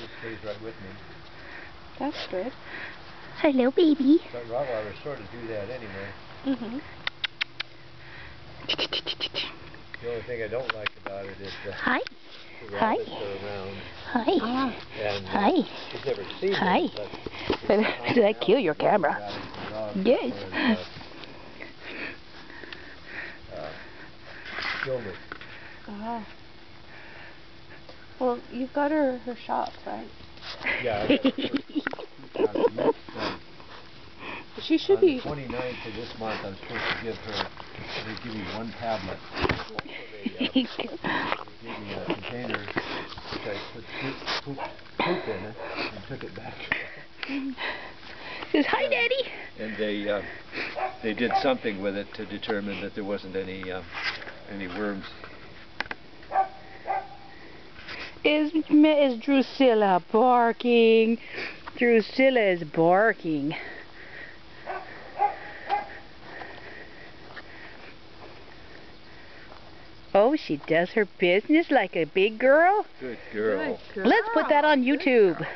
just stays right with me. That's good. Hello, baby. But Rottweilers sort of do that anyway. Mm-hmm. The only thing I don't like about it is the, Hi. the Hi. rabbits around. Hi. Ah. And uh, Hi. He's never seen Hi. them, but Did I kill your camera? Yes. Yes. Uh, Gilbert. Ah. Well, you've got her her shots, right? Yeah. She should On be. the 29th of this month, I'm supposed to give her, they give me one tablet. They, uh, they gave me a container, which I put poop, poop, poop in it, and took it back. Says, hi, Daddy. And they, uh, they did something with it to determine that there wasn't any, uh, any worms. Is is Drusilla barking? Drusilla is barking. Oh, she does her business like a big girl. Good girl. Good Let's put that on YouTube.